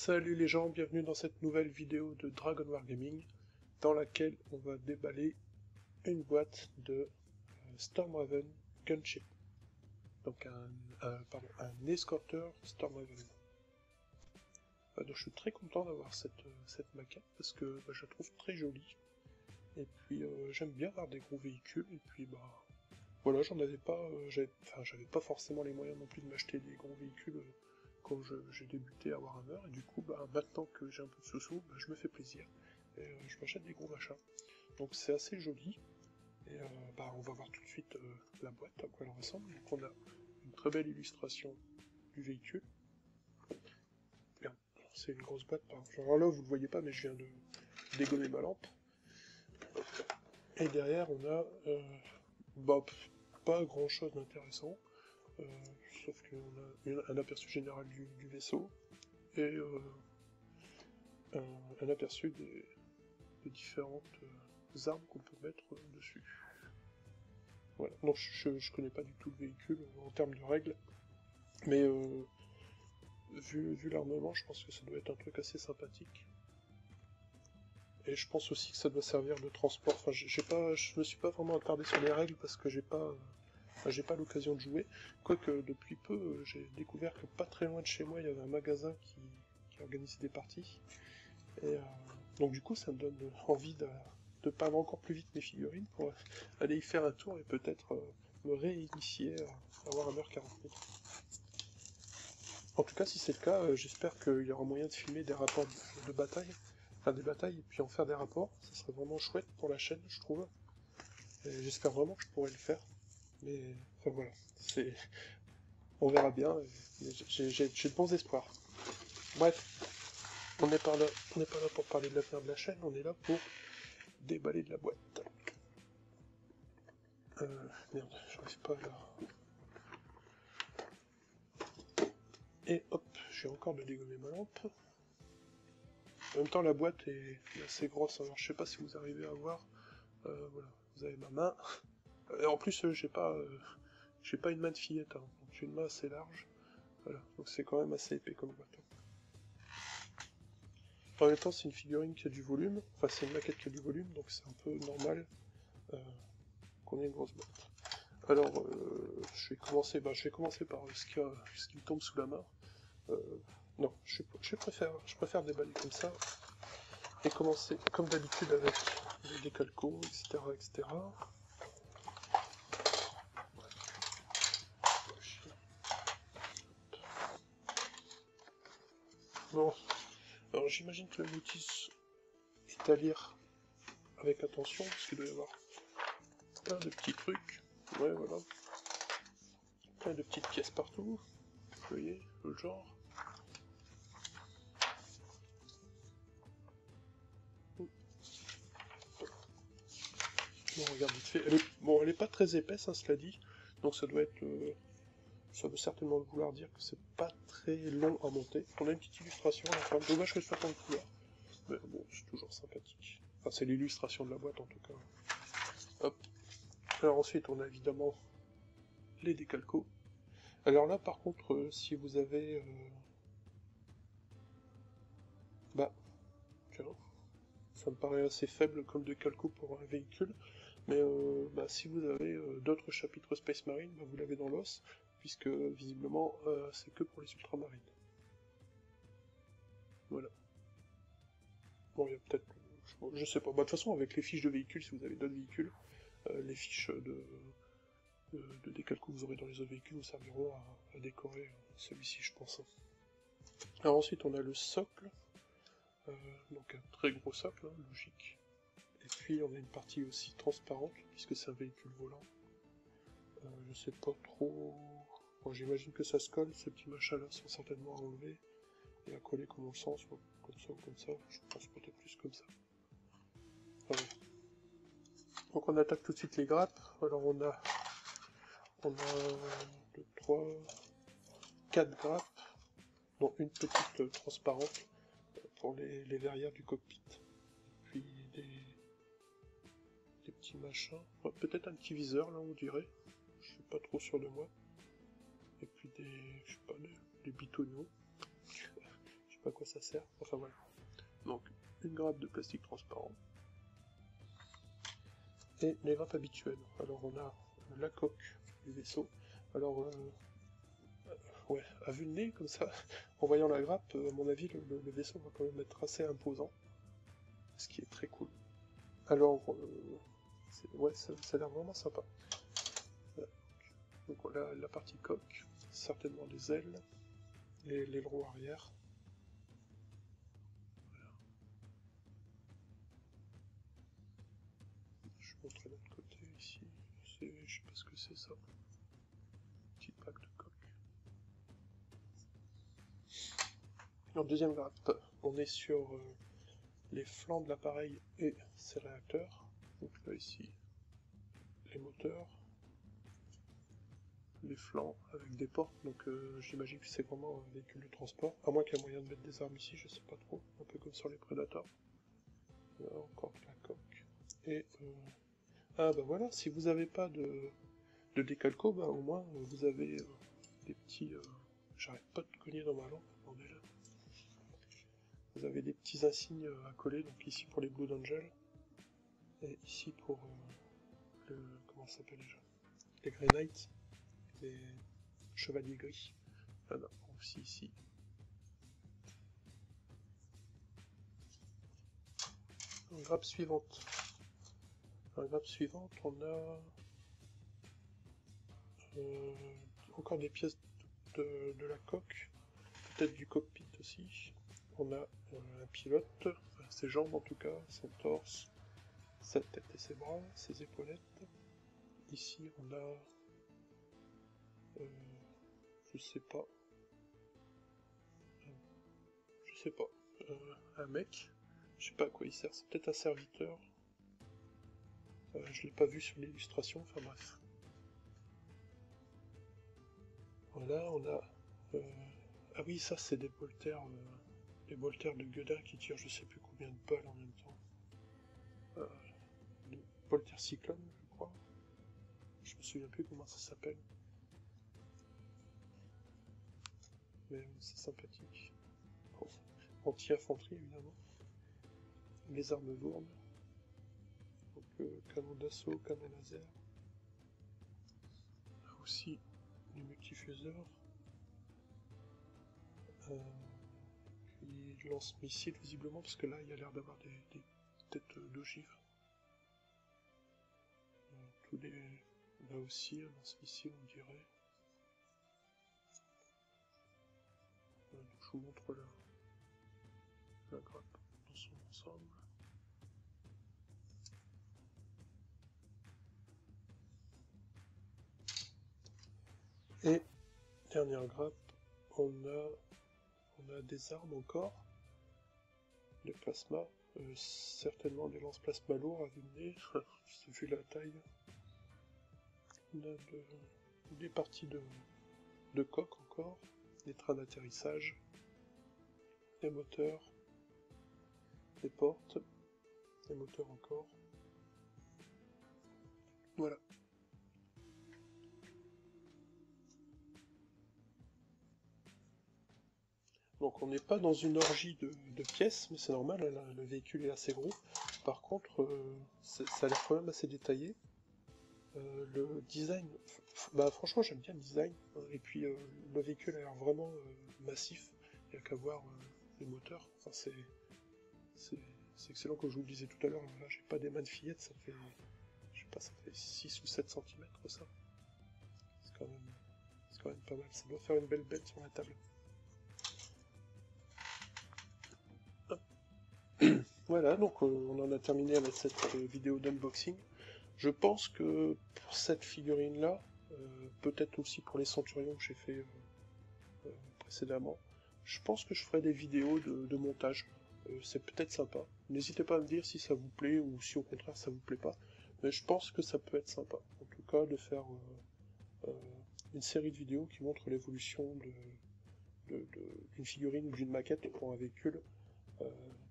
Salut les gens, bienvenue dans cette nouvelle vidéo de Dragon Wargaming dans laquelle on va déballer une boîte de euh, Stormraven Gunship. Donc un, escorteur Stormraven. Euh, donc je suis très content d'avoir cette, euh, maquette parce que bah, je la trouve très jolie. Et puis euh, j'aime bien avoir des gros véhicules et puis bah voilà j'en avais pas, j'avais pas forcément les moyens non plus de m'acheter des gros véhicules quand j'ai débuté à Warhammer, et du coup, bah, maintenant que j'ai un peu de sous-sous, bah, je me fais plaisir, et euh, je m'achète des gros machins. Donc c'est assez joli, et euh, bah, on va voir tout de suite euh, la boîte, à quoi elle ressemble. Donc on a une très belle illustration du véhicule. C'est une grosse boîte, par genre là vous le voyez pas, mais je viens de dégommer ma lampe. Et derrière on a, bah, pas grand chose d'intéressant. Euh, sauf qu'on a un aperçu général du, vaisseau et euh, un, aperçu des, différentes euh, armes qu'on peut mettre dessus. Voilà. Non, je, je connais pas du tout le véhicule en termes de règles, mais vu, vu l'armement, je pense que ça doit être un truc assez sympathique. Et je pense aussi que ça doit servir de transport. Enfin, j'ai pas, je me suis pas vraiment attardé sur les règles parce que j'ai pas, j'ai pas l'occasion de jouer. Quoique depuis peu, euh, j'ai découvert que pas très loin de chez moi, il y avait un magasin qui, organisait des parties. Et euh, donc du coup, ça me donne envie de, de peindre encore plus vite mes figurines pour aller y faire un tour et peut-être euh, me réinitier à Warhammer 40 000. En tout cas, si c'est le cas, j'espère qu'il y aura moyen de filmer des rapports de, bataille, enfin des batailles, et puis en faire des rapports. Ça serait vraiment chouette pour la chaîne, je trouve. J'espère vraiment que je pourrai le faire. Mais enfin voilà, c'est, on verra bien. J'ai de bons espoirs. Bref, on n'est pas là, pas là pour parler de l'avenir de la chaîne, on est là pour déballer de la boîte. Euh, merde, j'arrive pas là. Et hop, j'ai encore de dégommer ma lampe. En même temps, la boîte est, assez grosse, alors je sais pas si vous arrivez à voir. Euh, voilà, vous avez ma main. En plus, euh, j'ai pas, euh, pas une main de fillette, hein, j'ai une main assez large. Donc c'est quand même assez épais comme boîte. hein. En même temps, c'est une figurine qui a du volume, enfin c'est une maquette qui a du volume, donc c'est un peu normal euh, qu'on ait une grosse boîte. Alors, je vais commencer, bah, je vais commencer par ce qui, me tombe sous la main. Non, je, je préfère, je préfère déballer comme ça et commencer comme d'habitude avec des décalcos, etc., etc. Bon, alors j'imagine que le notice est à lire avec attention, parce qu'il doit y avoir plein de petits trucs. Ouais, voilà. Plein de petites pièces partout. Vous voyez, le genre. Bon, regarde vite fait. Elle est... Bon, elle est pas très épaisse, hein, cela dit. Donc ça doit être... Ça veut certainement vouloir dire que c'est pas très long à monter. On a une petite illustration à la fin. Dommage que ce soit en couleur. Mais bon, c'est toujours sympathique. Enfin, c'est l'illustration de la boîte en tout cas. Hop. Alors ensuite, on a évidemment les décalcos. Alors là, par contre, euh, si vous avez... euh, Bah, tiens, ça me paraît assez faible comme décalco pour un véhicule, mais euh, bah, si vous avez euh, d'autres chapitres Space Marine, bah, vous l'avez dans l'os, puisque visiblement, euh, c'est que pour les ultramarines. Voilà. Bon, il y a peut-être... Je, sais pas. Bah, de toute façon, avec les fiches de véhicules, si vous avez d'autres véhicules, euh, les fiches de, de, que vous aurez dans les autres véhicules vous serviront à, décorer euh, celui-ci, je pense. Alors ensuite, on a le socle. Donc un très gros socle, hein, logique. Et puis on a une partie aussi transparente, puisque c'est un véhicule volant. Euh, je sais pas trop... Bon, j'imagine que ça se colle, ces petits machins-là sont certainement à enlever et à coller comme on le sent, soit comme ça ou comme ça. Je pense peut-être plus comme ça. Donc on attaque tout de suite les grappes. Alors on a... On a... 2, 3... 4 grappes, dont une petite transparente pour les, les verrières du cockpit. Puis des, petits machins. Peut-être un petit viseur là on dirait. Je suis pas trop sûr de moi. Des. je sais pas, des, des bitoniaux. Je sais à quoi ça sert. Enfin voilà. Donc, une grappe de plastique transparent. Et les grappes habituelles. Alors on a la coque du vaisseau. Alors, euh, ouais, à vue de nez, comme ça, en voyant la grappe, à mon avis, le, vaisseau va quand même être assez imposant. Ce qui est très cool. Alors, euh, ouais, ça, a l'air vraiment sympa. Donc voilà la partie coque, certainement des ailes, et l'aileron arrière. Je vais montrer l'autre côté ici. Je sais pas ce que c'est ça. Petit pack de coque. En deuxième grappe, on est sur euh, les flancs de l'appareil et ses réacteurs. Donc là ici, les moteurs, les flancs avec des portes, donc euh, j'imagine que c'est vraiment un véhicule de transport, à moins qu'il y ait moyen de mettre des armes ici, je sais pas trop, un peu comme sur les Predators. Encore la coque. Et euh... ah bah voilà, si vous n'avez pas de, de décalco, bah au moins vous avez euh, des petits. Euh, j'arrête pas de cogner dans ma lampe. Vous avez des petits insignes à coller, donc ici pour les Blue Angel, et ici pour le comment s'appelle déjà, les Grey Knights des chevaliers gris. Ah non, aussi ici. En grappe suivante. En grappe suivante, on a euh, encore des pièces de, la coque, peut-être du cockpit aussi. On a euh, un pilote, ses jambes en tout cas, son torse, sa tête et ses bras, ses épaulettes. Ici, on a euh, je sais pas. Je sais pas. Euh, un mec. Je sais pas à quoi il sert. C'est peut-être un serviteur. Euh, je l'ai pas vu sur l'illustration. Enfin bref. Voilà, on a. Ah oui, ça c'est des bolters. des bolters de Godin qui tirent je sais plus combien de balles en même temps. Bolter Cyclone, je crois. Je me souviens plus comment ça s'appelle. Mais c'est sympathique. Anti-infanterie évidemment. Les armes lourdes. Donc euh, canon d'assaut, canon laser. Aussi du multifuseur. Euh, puis lance-missile visiblement parce que là il y a l'air d'avoir des, têtes d'ogives. Euh, tous les... Là aussi un lance-missile on dirait. Je vous montre la, grappe dans son ensemble. Et dernière grappe, on a, des armes encore, des plasma, euh, certainement des lance-plasma lourds à venir, vu la taille. On des parties de coque encore, des trains d'atterrissage les moteurs, les portes, les moteurs encore. Voilà. Donc on n'est pas dans une orgie de, pièces, mais c'est normal, le véhicule est assez gros. Par contre, euh, ça a l'air quand même assez détaillé. Euh, le design, bah franchement j'aime bien le design. Et puis euh, le véhicule a l'air vraiment massif. Il n'y a qu'à voir les moteurs. Enfin, c'est, c'est, excellent, comme je vous le disais tout à l'heure. Là, j'ai pas des mains de fillette, ça fait, je sais pas, ça fait 6 ou 7 cm ça. C'est quand même, c'est quand même pas mal. Ça doit faire une belle bête sur la table. Voilà, donc euh, on en a terminé avec cette euh, vidéo d'unboxing. Je pense que pour cette figurine-là, euh, peut-être aussi pour les Centurions que j'ai fait précédemment, je pense que je ferai des vidéos de, montage. Euh, c'est peut-être sympa. N'hésitez pas à me dire si ça vous plaît ou si au contraire ça vous plaît pas. Mais je pense que ça peut être sympa. En tout cas, de faire euh, euh, une série de vidéos qui montrent l'évolution d'une figurine ou d'une maquette pour un véhicule,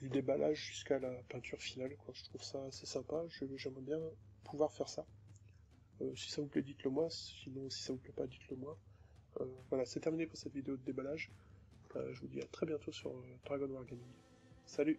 du déballage jusqu'à la peinture finale. Je trouve ça assez sympa. J'aimerais bien pouvoir faire ça. si ça vous plaît, dites-le moi. Sinon, si ça vous plaît pas, dites-le moi. voilà, c'est terminé pour cette vidéo de déballage. Je vous dis à très bientôt sur Dragon War Gaming. Salut